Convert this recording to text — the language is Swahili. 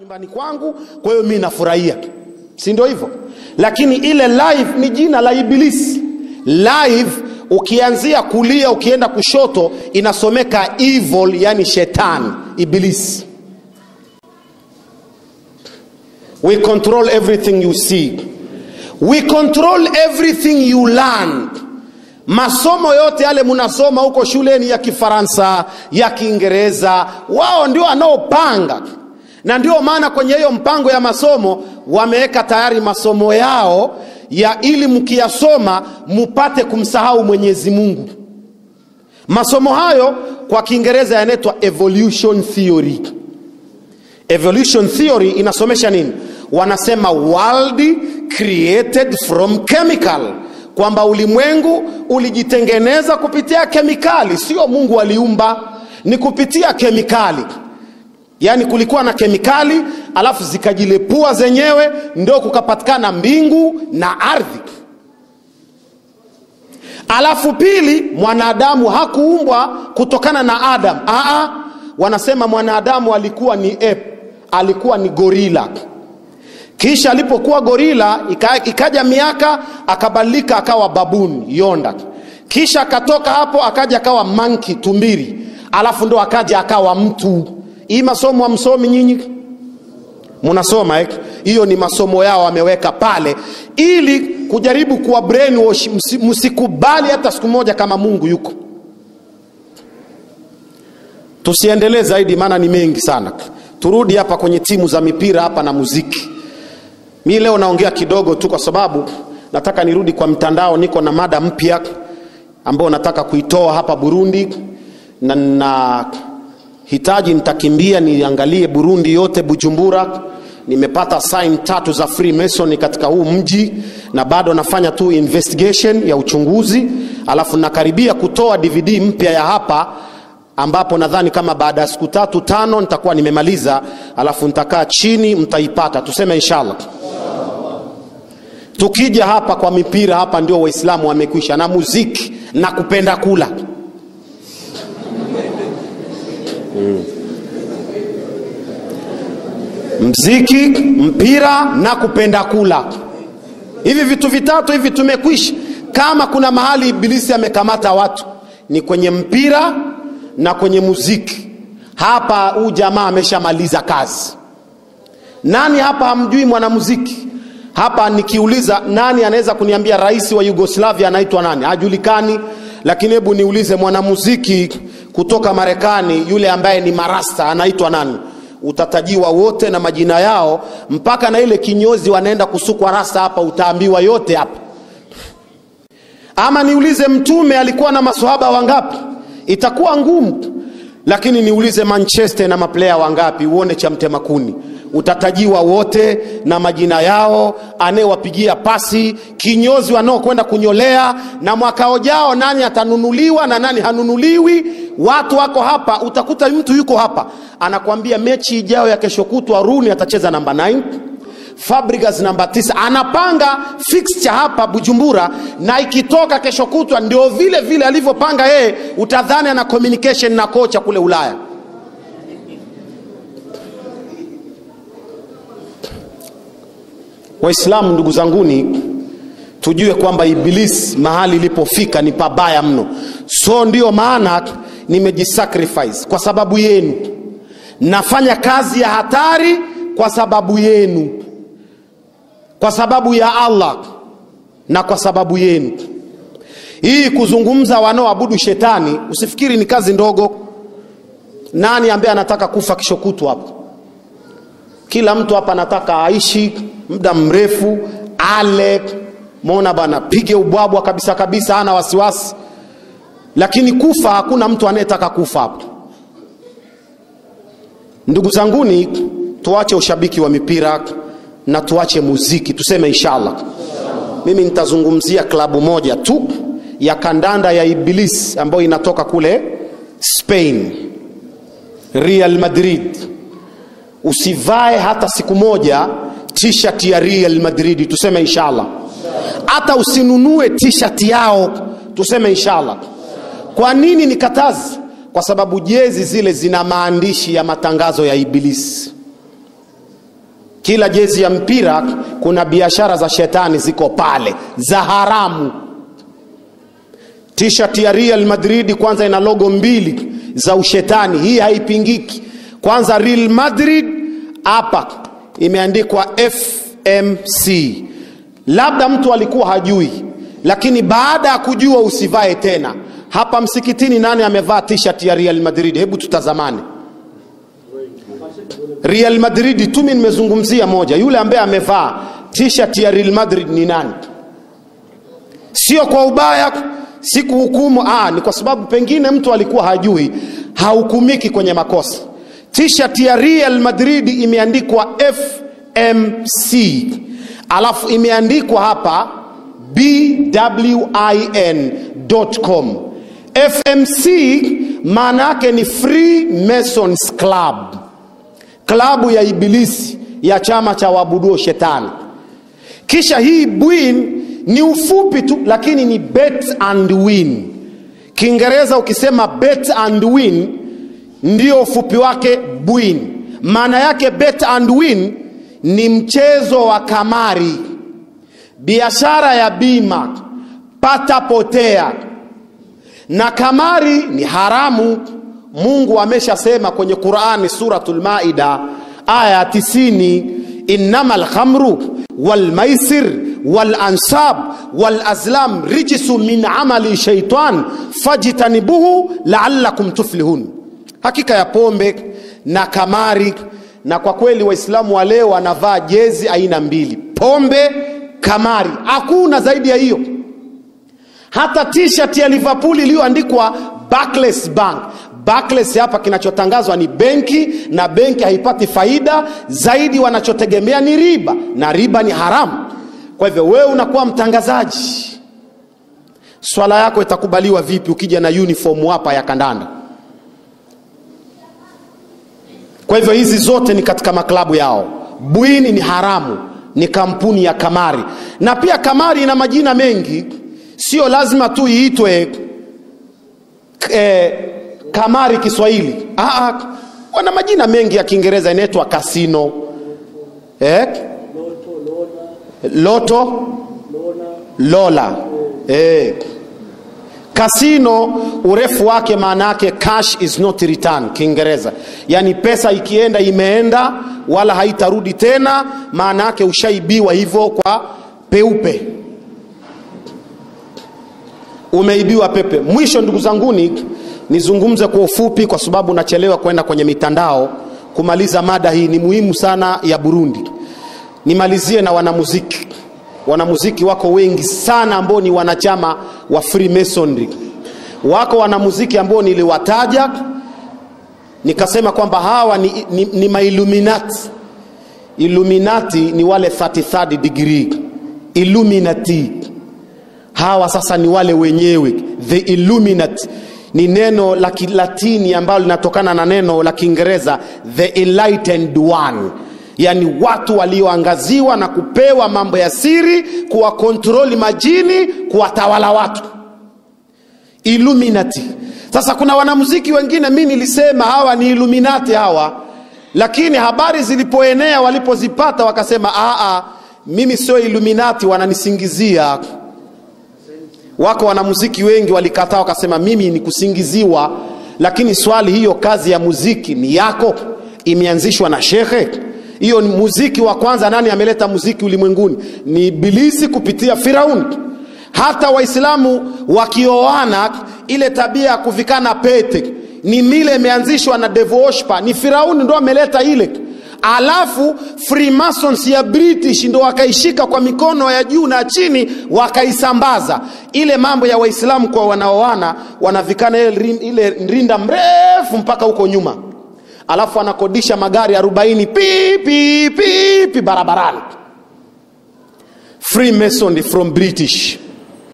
nyumbani kwangu, kwa hiyo mimi nafurahia, si ndio hivyo? Lakini ile live ni jina la Ibilisi. Live ukianzia kulia ukienda kushoto inasomeka evil, yani shetani, Ibilisi. We control everything you see. We control everything you learn. Masomo yote yale mnasoma huko shuleni ya Kifaransa, ya Kiingereza, wao ndio wanaopanga, na ndio maana kwenye hiyo mpango ya masomo wameweka tayari masomo yao ya ili mkiyasoma mupate kumsahau Mwenyezi Mungu. Masomo hayo kwa Kiingereza yanaitwa evolution theory. Evolution theory inasomesha nini? Wanasema world created from chemical, kwamba ulimwengu ulijitengeneza kupitia kemikali, sio Mungu aliumba, ni kupitia kemikali. Yaani kulikuwa na kemikali alafu zikajilepua zenyewe, ndio kukapatikana mbingu na ardhi. Alafu pili, mwanadamu hakuumbwa kutokana na Adam. Aa, wanasema mwanadamu alikuwa ni ep alikuwa ni gorila. Kisha alipokuwa gorila ika, ikaja miaka akabadilika akawa babuni yonda. Kisha akatoka hapo akaja akawa manki tumbiri, alafu ndo akaja akawa mtu. Hii masomo hamsomi nyinyi? Munasoma eki Hiyo ni masomo yao wameweka pale ili kujaribu kuwa brainwash, msi- msikubali hata siku moja kama Mungu yuko. Tusiendelee zaidi, maana ni mengi sana. Turudi hapa kwenye timu za mipira hapa na muziki. Mi leo naongea kidogo tu, kwa sababu nataka nirudi kwa mtandao. Niko na mada mpya ambayo nataka kuitoa hapa Burundi, na, na nahitaji nitakimbia niangalie Burundi yote, Bujumbura. Nimepata sign tatu za Freemason katika huu mji, na bado nafanya tu investigation ya uchunguzi, alafu nakaribia kutoa DVD mpya ya hapa ambapo nadhani kama baada ya siku tatu tano nitakuwa nimemaliza, alafu nitakaa chini, mtaipata, tuseme inshallah. Tukija hapa kwa mipira, hapa ndio Waislamu wamekwisha, na muziki na kupenda kula mm. Mziki, mpira na kupenda kula, hivi vitu vitatu hivi tumekwisha. Kama kuna mahali ibilisi amekamata watu ni kwenye mpira na kwenye muziki. Hapa huu jamaa ameshamaliza kazi. Nani hapa hamjui mwanamuziki? Hapa nikiuliza nani anaweza kuniambia rais wa Yugoslavia anaitwa nani? Hajulikani. Lakini hebu niulize mwanamuziki kutoka Marekani yule ambaye ni marasta anaitwa nani? Utatajiwa wote na majina yao, mpaka na ile kinyozi wanaenda kusukwa rasta hapa, utaambiwa yote hapa. Ama niulize mtume alikuwa na maswahaba wangapi? Itakuwa ngumu, lakini niulize Manchester na maplaya wangapi, uone cha mtema kuni utatajiwa wote na majina yao, anayewapigia pasi, kinyozi wanaokwenda kunyolea, na mwaka ujao nani atanunuliwa na nani hanunuliwi. Watu wako hapa, utakuta mtu yuko hapa anakuambia mechi ijayo ya kesho kutwa Runi atacheza namba 9 Fabregas namba tisa, anapanga fixture hapa Bujumbura, na ikitoka kesho kutwa ndio vile vile alivyopanga yeye, utadhani ana communication na kocha kule Ulaya. Waislamu ndugu zanguni, tujue kwamba Ibilisi mahali ilipofika ni pabaya mno. So ndio maana nimejisacrifice kwa sababu yenu, nafanya kazi ya hatari kwa sababu yenu, kwa sababu ya Allah na kwa sababu yenu. Hii kuzungumza wanaoabudu shetani, usifikiri ni kazi ndogo. Nani ambaye anataka kufa kesho kutwa hapo? Kila mtu hapa anataka aishi muda mrefu, ale mona bana, pige ubwabwa kabisa kabisa, hana wasiwasi. Lakini kufa, hakuna mtu anayetaka kufa hapo. Ndugu zanguni, tuache ushabiki wa mipira na tuache muziki, tuseme inshallah. Mimi nitazungumzia klabu moja tu ya kandanda ya Iblis ambayo inatoka kule Spain, Real Madrid. Usivae hata siku moja t-shirt ya Real Madrid, tuseme inshallah. Hata usinunue t-shirt yao, tuseme inshallah. Kwa nini ni katazi? Kwa sababu jezi zile zina maandishi ya matangazo ya Ibilisi. kila jezi ya mpira kuna biashara za shetani ziko pale za haramu t-shirt ya real madrid kwanza ina logo mbili za ushetani hii haipingiki kwanza real madrid hapa imeandikwa fmc labda mtu alikuwa hajui lakini baada ya kujua usivae tena hapa msikitini nani amevaa t-shirt ya real madrid? Hebu tutazamane. Real madrid tu mimi nimezungumzia moja. Yule ambaye amevaa t-shirt ya real madrid ni nani? Sio kwa ubaya si kuhukumu. Ah, ni kwa sababu pengine mtu alikuwa hajui hahukumiki kwenye makosa. T-shirt ya real madrid imeandikwa fmc alafu imeandikwa hapa bwin.com fmc maana yake ni free masons club. Klabu ya ibilisi ya chama cha wabuduo shetani. Kisha hii bwin ni ufupi tu lakini ni bet and win. Kiingereza ukisema bet and win ndio ufupi wake bwin maana yake bet and win ni mchezo wa kamari. Biashara ya bima pata potea na kamari ni haramu. Mungu ameshasema kwenye qurani suratul maida aya 90 innama lkhamru walmaisir walansab walazlam rijsu min amali shaitan fajtanibuhu laalakum tuflihun. Hakika ya pombe na kamari na kwa kweli waislamu wa leo wanavaa jezi aina mbili pombe kamari. Hakuna zaidi ya hiyo hata t-shirt ya liverpool iliyoandikwa Barclays bank. Barclays hapa kinachotangazwa ni benki na benki haipati faida. Zaidi wanachotegemea ni riba na riba ni haramu. Kwa hivyo wewe unakuwa mtangazaji. Swala yako itakubaliwa vipi ukija na uniform hapa ya kandanda? Kwa hivyo hizi zote ni katika maklabu yao. Bwini ni haramu ni kampuni ya kamari. Na pia kamari ina majina mengi sio lazima tu iitwe eh, kamari kiswahili. Aa, wana majina mengi ya kiingereza inaitwa kasino. Eh? loto lola. Eh. kasino urefu wake maana yake cash is not return kiingereza. Yaani pesa ikienda imeenda wala haitarudi tena maana yake ushaibiwa hivyo kwa peupe umeibiwa pepe. Mwisho ndugu zanguni nizungumze kwa ufupi kwa sababu nachelewa kwenda kwenye mitandao kumaliza mada hii. Ni muhimu sana ya burundi. Nimalizie na wanamuziki. Wanamuziki wako wengi sana ambao ni wanachama wa freemasonry. Wako wanamuziki ambao niliwataja nikasema kwamba hawa ni, ni, ni mailuminati illuminati. Ni wale 33 degree. Illuminati hawa sasa ni wale wenyewe. The illuminati ni neno la kilatini ambalo linatokana na neno la kiingereza the enlightened one. Yaani watu walioangaziwa na kupewa mambo ya siri kuwakontroli majini kuwatawala watu. Illuminati sasa kuna wanamuziki wengine mi nilisema hawa ni illuminati hawa. Lakini habari zilipoenea walipozipata wakasema aa mimi sio illuminati wananisingizia wako wanamuziki wengi walikataa wakasema mimi ni kusingiziwa. Lakini swali hiyo kazi ya muziki ni yako? Imeanzishwa na shekhe hiyo ni muziki wa kwanza nani ameleta muziki ulimwenguni? Ni ibilisi kupitia firauni hata waislamu wakioana ile tabia ya kuvikana pete ni mile imeanzishwa na devoshpa ni firauni ndo ameleta ile alafu freemasons ya british ndo wakaishika kwa mikono ya juu na chini wakaisambaza. Ile mambo ya waislamu kwa wanaoana wanavikana ile, rinda mrefu mpaka huko nyuma. Alafu anakodisha magari 40 pipi pipi barabarani. Freemason from british